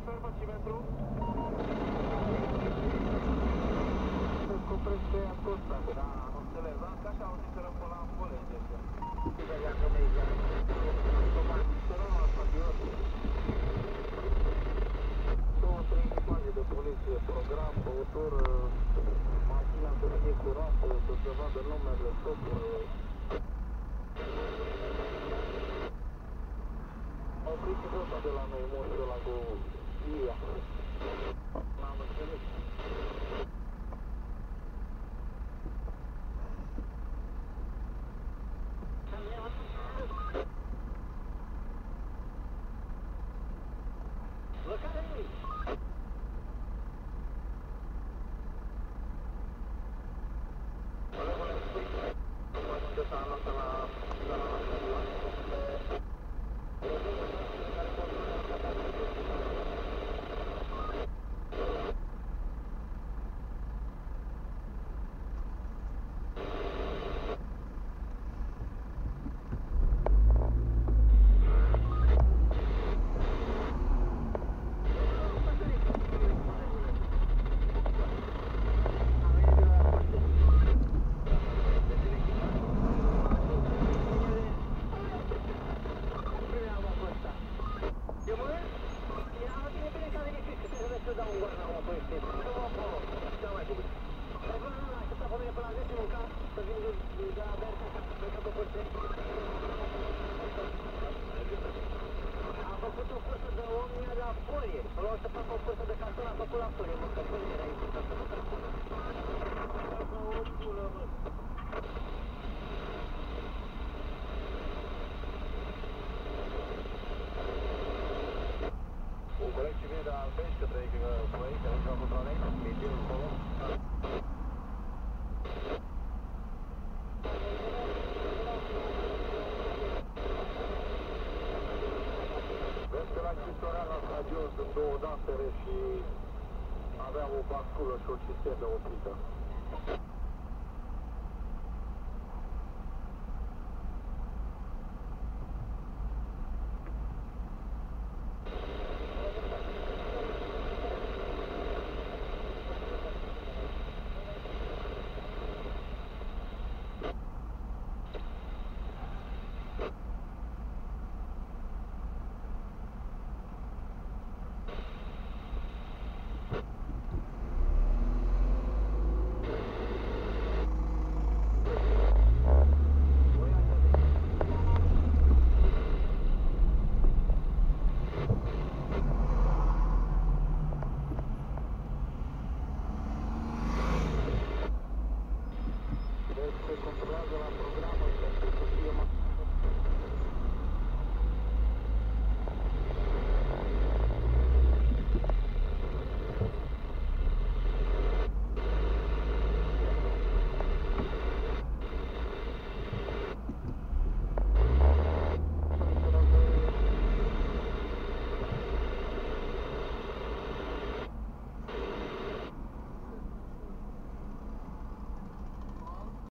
ofermă Se scoprește acostat, da, am înțeles, da, ca așa auziserăm pe la colegi ăștia. Vedea că mi-ai zis, că m-am zis, că nu m-am spătios. Două, trei echipaje de poliție, program, băutură, mașina să fie curată, să se vadă numele, totul. Opriți-vă ăsta de la noi, moșul ăla cu Sama-sama. N-am înțeles. Un coleg ce vine de la Albești către Flăi, care joacă contra Nex, Miguel acolo. Vezi că la Cristorean la stadion sunt două dansere și avea o basculă și o cisternă oprită.